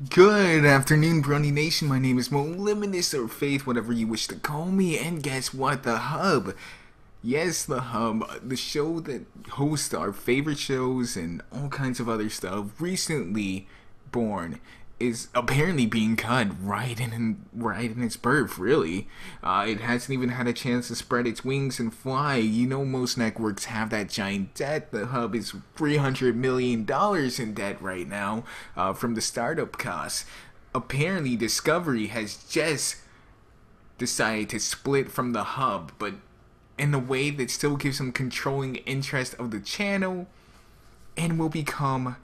Good afternoon, Brony Nation. My name is Moliminous or Faith, whatever you wish to call me. And guess what? The Hub. Yes, The Hub, the show that hosts our favorite shows and all kinds of other stuff, recently born is apparently being cut right in right in its birth. Really, uh, it hasn't even had a chance to spread its wings and fly. You know, most networks have that giant debt. The hub is three hundred million dollars in debt right now uh, from the startup costs. Apparently, Discovery has just decided to split from the hub, but in a way that still gives them controlling interest of the channel and will become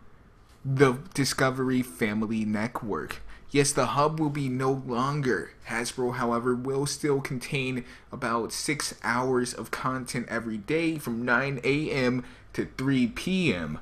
the Discovery Family Network. Yes, the hub will be no longer. Hasbro, however, will still contain about 6 hours of content every day from 9 a.m. to 3 p.m.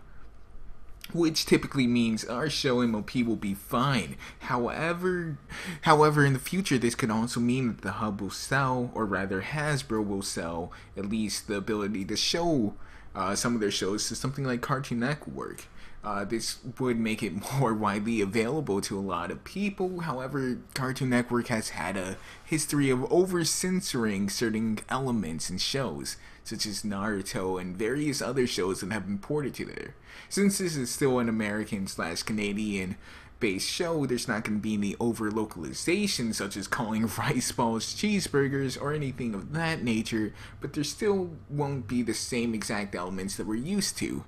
Which typically means our show MLP will be fine. However, however, in the future, this could also mean that the hub will sell, or rather, Hasbro will sell at least the ability to show uh, some of their shows to something like Cartoon Network. Uh, this would make it more widely available to a lot of people. However, Cartoon Network has had a history of over censoring certain elements in shows, such as Naruto and various other shows that have been ported to there. Since this is still an American slash Canadian based show, there's not going to be any over localization, such as calling rice balls cheeseburgers or anything of that nature, but there still won't be the same exact elements that we're used to.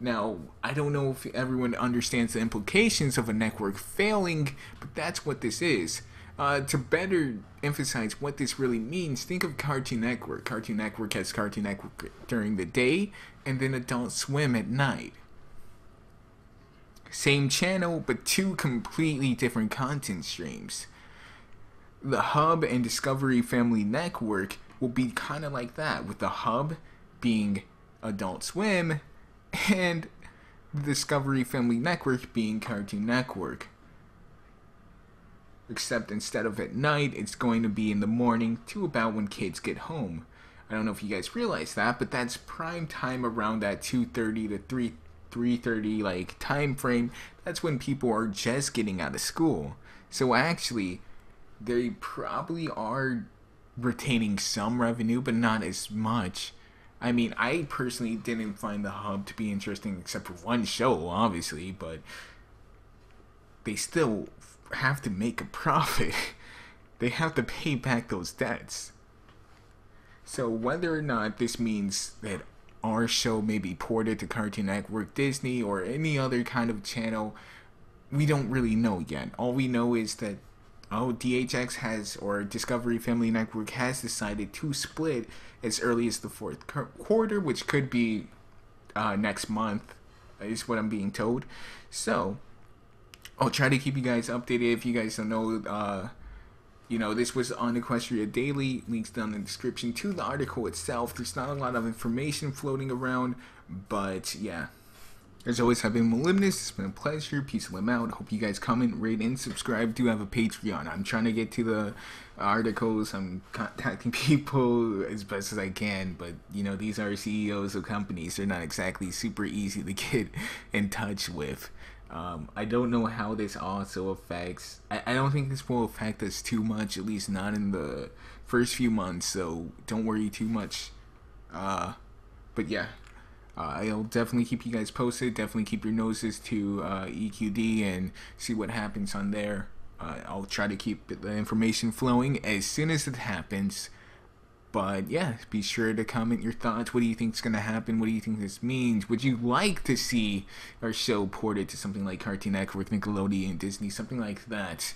Now, I don't know if everyone understands the implications of a network failing, but that's what this is. Uh, to better emphasize what this really means, think of Cartoon Network. Cartoon Network has Cartoon Network during the day and then Adult Swim at night. Same channel, but two completely different content streams. The Hub and Discovery Family Network will be kind of like that, with the Hub being Adult Swim and the Discovery Family Network being Cartoon Network. Except instead of at night, it's going to be in the morning to about when kids get home. I don't know if you guys realize that, but that's prime time around that 2:30 to 3 3:30 like time frame. That's when people are just getting out of school. So actually, they probably are retaining some revenue, but not as much I mean, I personally didn't find the hub to be interesting except for one show, obviously, but they still have to make a profit. they have to pay back those debts. So whether or not this means that our show may be ported to Cartoon Network, Disney, or any other kind of channel, we don't really know yet. All we know is that oh, DHX has, or Discovery Family Network has decided to split as early as the fourth quarter, which could be uh, next month, is what I'm being told. So, I'll try to keep you guys updated. If you guys don't know, uh, you know, this was on Equestria Daily. Links down in the description to the article itself. There's not a lot of information floating around, but yeah. As always, I've been Moliminous. It's been a pleasure. Peace them out. Hope you guys comment, rate, and subscribe. Do have a Patreon. I'm trying to get to the articles. I'm contacting people as best as I can, but you know, these are CEOs of companies. They're not exactly super easy to get in touch with. Um, I don't know how this also affects. I, I don't think this will affect us too much, at least not in the first few months. So don't worry too much. Uh, but yeah, uh, I'll definitely keep you guys posted. Definitely keep your noses to uh, EQD and see what happens on there. Uh, I'll try to keep the information flowing as soon as it happens. But yeah, be sure to comment your thoughts. What do you think is going to happen? What do you think this means? Would you like to see our show ported to something like Cartoon Network, Nickelodeon, Disney, something like that?